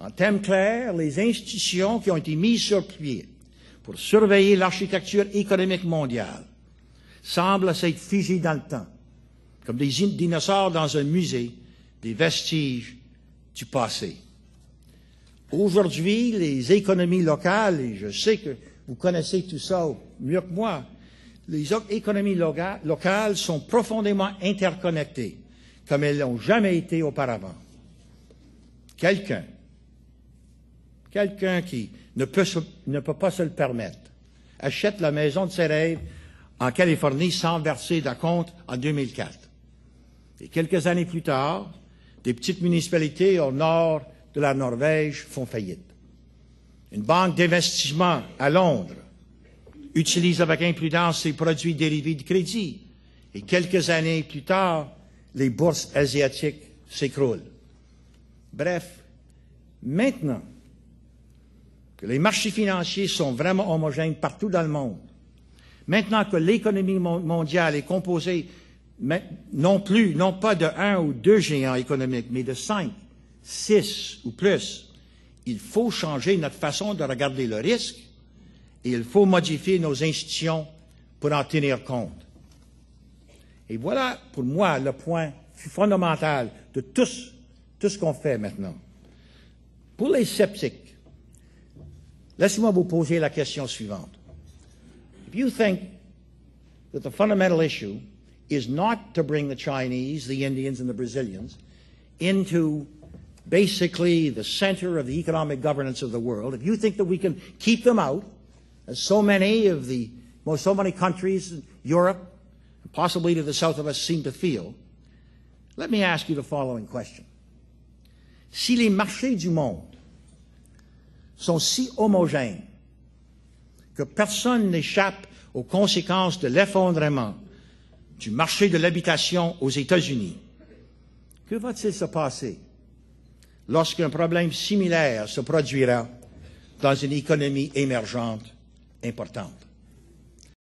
En termes clairs, les institutions qui ont été mises sur pied pour surveiller l'architecture économique mondiale semblent s'être figées dans le temps, comme des dinosaures dans un musée, des vestiges du passé. Aujourd'hui, les économies locales, et je sais que vous connaissez tout ça mieux que moi, les économies locales sont profondément interconnectées, comme elles n'ont jamais été auparavant. Quelqu'un, quelqu'un qui ne peut, pas se le permettre, achète la maison de ses rêves en Californie sans verser compte en 2004. Et quelques années plus tard, des petites municipalités au nord de la Norvège font faillite. Une banque d'investissement à Londres utilise avec imprudence ses produits dérivés de crédit. Et quelques années plus tard, les bourses asiatiques s'écroulent. Bref, maintenant que les marchés financiers sont vraiment homogènes partout dans le monde, maintenant que l'économie mondiale est composée non plus, non pas de un ou deux géants économiques, mais de cinq, six ou plus, il faut changer notre façon de regarder le risque et il faut modifier nos institutions pour en tenir compte. Et voilà, pour moi, le point fondamental de tout, tout ce qu'on fait maintenant. Pour les sceptiques, laissez-moi vous poser la question suivante. If you think that the fundamental issue is not to bring the Chinese, the Indians, and the Brazilians into basically the center of the economic governance of the world, if you think that we can keep them out, as so many of the, well, so many countries in Europe, possibly to the south of us, seem to feel, let me ask you the following question. Si les marchés du monde sont si homogènes que personne n'échappe aux conséquences de l'effondrement du marché de l'habitation aux États-Unis, que va-t-il se passer lorsqu'un problème similaire se produira dans une économie émergente importante?